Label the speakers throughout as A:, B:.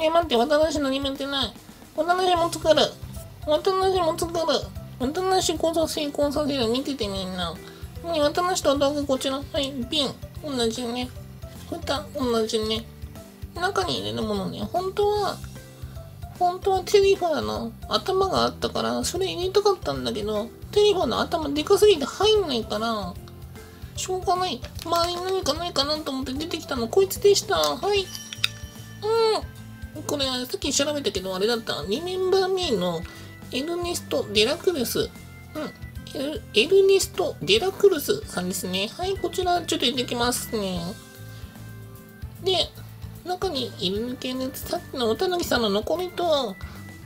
A: ねえ待って、綿なし何もやってない。綿なしも作る。綿なしも作る。綿なしこそ成功させる。見ててみんな。ねえ、綿なしと道具こちら。はい、瓶。同じね。蓋、同じね。中に入れるものね。本当は、本当はテリファーの頭があったから、それ入れたかったんだけど、テリファーの頭でかすぎて入んないから、しょうがない。周りに何かないかなと思って出てきたの、こいつでした。はい。うん。これ、さっき調べたけど、あれだった。リメンバーミーのエルネスト・デラクルス。うん。エルエルネスト・デラクルスさんですね。はい、こちら、ちょっと入れてきますね。で、中にいる系の、さっきの渡辺さんの残りと、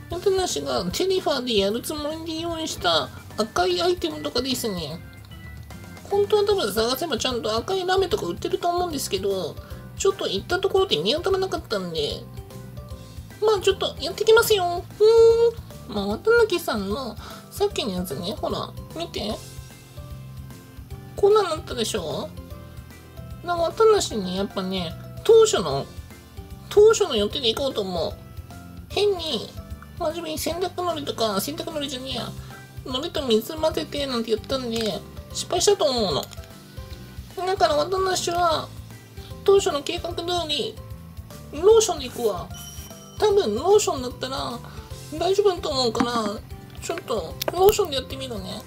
A: 渡辺がテリファーでやるつもりで用意した赤いアイテムとかですね。本当は多分探せばちゃんと赤いラメとか売ってると思うんですけど、ちょっと行ったところで見当たらなかったんで、まあちょっとやってきますよ。ふーん。まあ渡辺さんのさっきのやつね、ほら、見て。こんなんなったでしょ？な渡辺にやっぱね、当初の、当初の予定で行こうと思う。変に、真面目に洗濯のりとか、洗濯のりじゃねえや、のりと水混ぜてなんて言ったんで、失敗したと思うの。だから私は、当初の計画通り、ローションで行くわ。多分、ローションだったら、大丈夫だと思うから、ちょっと、ローションでやってみるね。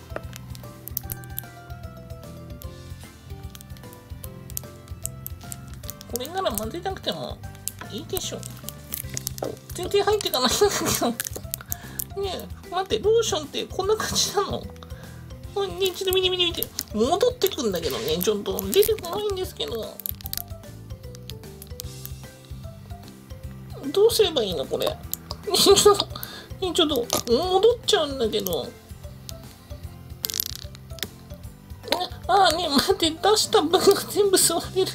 A: これなら混ぜなくてもいいでしょ。全然入っていかないんだけど。ねえ、待って、ローションってこんな感じなの？これね、ちょっと見て見て見て。戻ってくんだけどね、ちょっと出てこないんですけど。どうすればいいのこれ？ちょっと、戻っちゃうんだけど。ああね、待って、出した分が全部吸われる。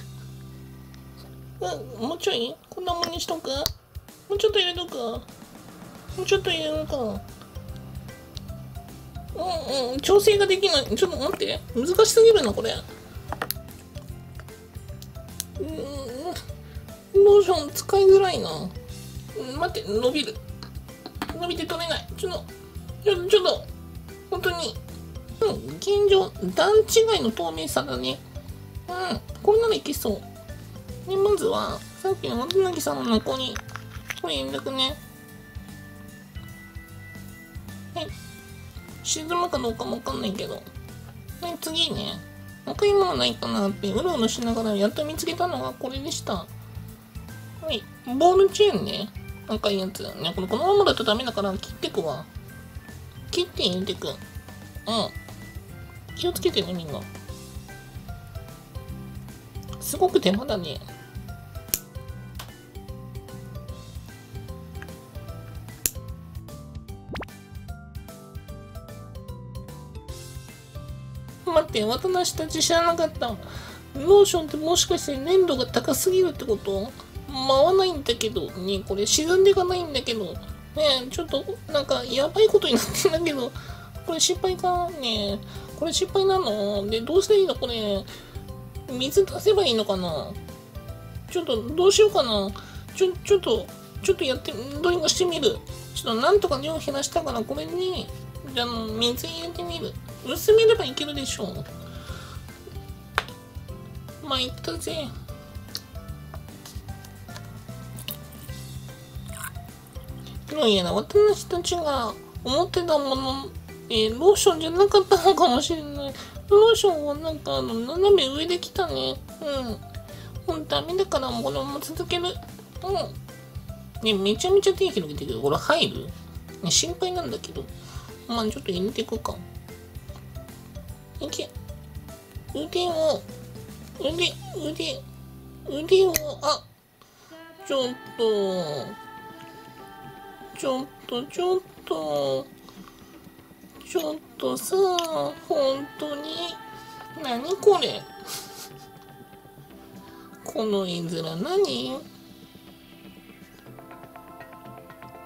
A: うん、もうちょい？こんなもんにしとく？もうちょっと入れとく？もうちょっと入れるか。うんうん、調整ができない。ちょっと待って。難しすぎるな、これ。うん、ローション使いづらいな。待って、伸びる。伸びて取れない。ちょっと、ちょっと、ちょっと、本当に。うん、現状、段違いの透明さだね。うん、これならいけそう。で、まずは、さっきの渡辺さんの残り、これ連絡ね。はい。沈むかどうかもわかんないけど。はい、次ね。赤いものないかなってうろうろしながらやっと見つけたのがこれでした。ボールチェーンね。赤いやつ。ね、これこのままだとダメだから切ってくわ。切って入れてく。うん。気をつけてね、みんな。すごく手間だね。待って、私たち知らなかった。ローションってもしかして粘度が高すぎるってこと？回らないんだけど、ねこれ沈んでいかないんだけど、ねちょっとなんかやばいことになってんだけど、これ失敗かねこれ失敗なの？で、どうしたらいいの？これ。水出せばいいのかな？ちょっとどうしようかな？ちょ、ちょっと、ちょっとやって、どうにかしてみる。ちょっとなんとか量減らしたから、これに、じゃあ、水入れてみる。薄めればいけるでしょう。まあ、いったぜ。いやな、私たちが思ってたもの、えーローションじゃなかったのかもしれない。ローションはなんかあの、斜め上できたね。うん。もうダメだからこのまま続ける。うん。ね、めちゃめちゃ手広げてるけど、これ入るね、心配なんだけど。まあちょっと入れていくか。いけ。腕を、腕、腕、腕を、あ、ちょっと、ちょっと、ちょっと、ちょっとさ、本当に、何これ。この絵面何？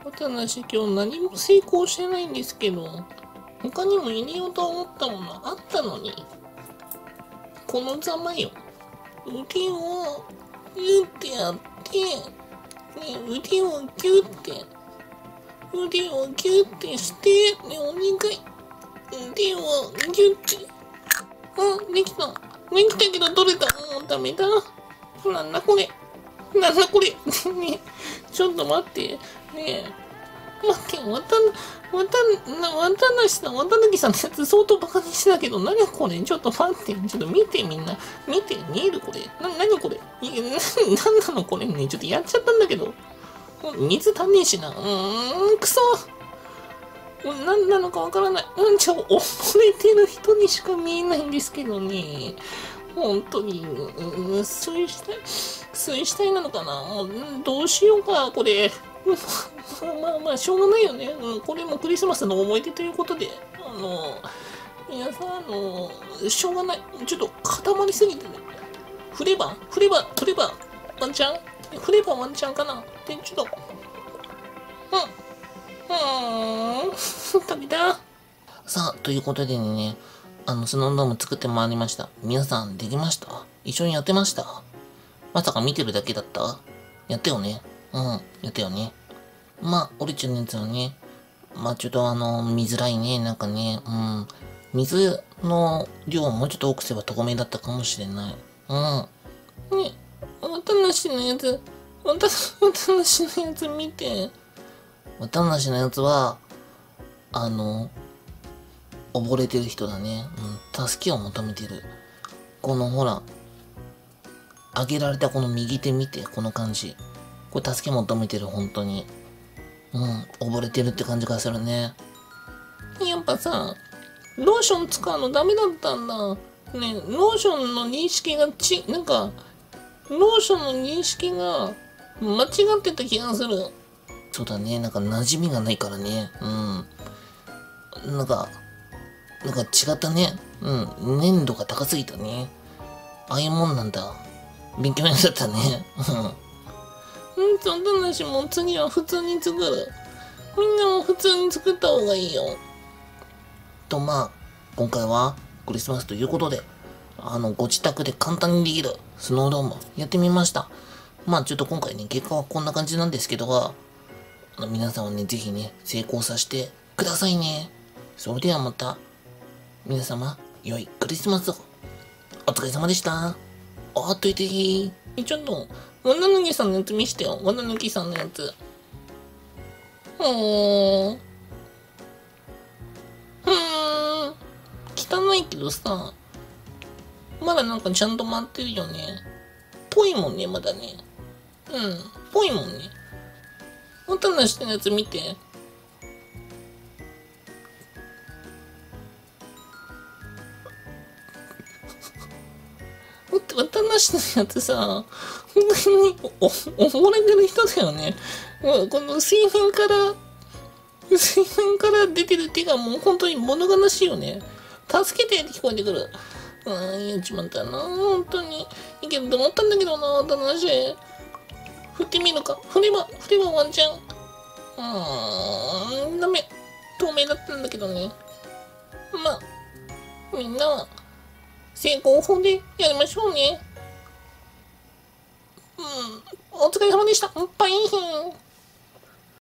A: 私今日何も成功してないんですけど、他にも入れようと思ったものあったのに、このざまよ。腕を、言ってやって、腕をギュって、腕をギュってして、ね、お願い。腕をギュって。あ、できた。できたけど取れた。もうダメだ。なんだこれ。なんだこれ。ねちょっと待って。ねえ。待って、わた、わた、な、わたなしさん、わたぬきさんのやつ相当バカにしてたけど、何これ？ちょっと待って、ちょっと見てみんな。見て、見えるこれ。な、何これ？い、な、なんなのこれ？ね。ちょっとやっちゃったんだけど。水足んねえしな。うーん、くそ何なのかわからない。うん、ちょ、溺れてる人にしか見えないんですけどね。本当に、うん、水死体、水死体なのかなもう、どうしようか、これ。まあまあ、しょうがないよね。うん、これもクリスマスの思い出ということで、あの、皆さん、あの、しょうがない。ちょっと固まりすぎてね。振れば振れば取ればワンチャン振ればワンチャンかな？で、ちょっと、うん。うん。食べた。さあ、ということでね、あの、スノードーム作ってまいりました。皆さん、できました？一緒にやってました？まさか見てるだけだった？やったよねうん、やったよね。まあ、俺ちゃんのやつはね、まあちょっとあの、見づらいね、なんかね、うん。水の量をもうちょっと多くすれば透明だったかもしれない。うん。ね、渡梨のやつ、渡梨のやつ見て。渡梨のやつは、あの、溺れてる人だね。うん、助けを求めてる。このほら、上げられたこの右手見て、この感じ。これ助け求めてる、本当に。うん、溺れてるって感じがするね。やっぱさ、ローション使うのダメだったんだ。ね、ローションの認識がち、なんか、ローションの認識が間違ってた気がする。そうだね、なんか馴染みがないからね。うん。なんか、なんか違ったね。うん。粘度が高すぎたね。ああいうもんなんだ。勉強になったね。うん。うんちょっとなしもう次は普通に作る。みんなも普通に作った方がいいよ。とまあ、今回はクリスマスということで、あの、ご自宅で簡単にできるスノードームやってみました。まあちょっと今回ね、結果はこんな感じなんですけどあの皆さんはね、ぜひね、成功させてくださいね。それではまた、皆様、良いクリスマスを。お疲れ様でした。おっといてー。ちょっと、わなぬぎさんのやつ見してよ。わなぬぎさんのやつ。ほーん。ふーん。汚いけどさ、まだなんかちゃんと回ってるよね。ぽいもんね、まだね。うん。ぽいもんね。またなしてるやつ見て。渡なしのやつさ、本当にお溺れてる人だよね。この水面から、水面から出てる手がもう本当に物悲しいよね。助けてって聞こえてくる。ああ、やっちまったな。本当に。いけどと思ったんだけどな、渡なし。振ってみるか。振れば、振ればワンチャン。うーん、ダメ。透明だったんだけどね。まあ、みんなは、成功法でやりましょうね。うん、お疲れ様でした。バイヒン。